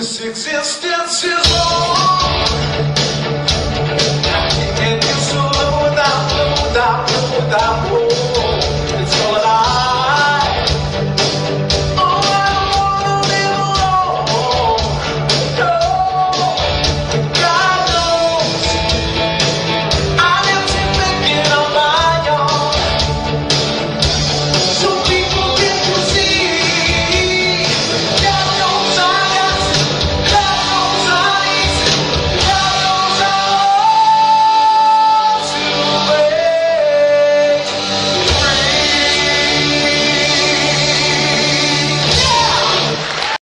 this existence.